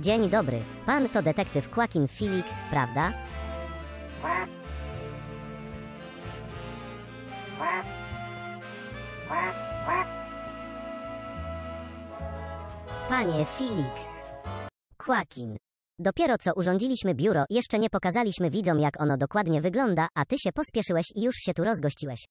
Dzień dobry. Pan to detektyw Kłakin Felix, prawda? Panie Felix. Kłakin. Dopiero co urządziliśmy biuro, jeszcze nie pokazaliśmy widzom jak ono dokładnie wygląda, a ty się pospieszyłeś i już się tu rozgościłeś.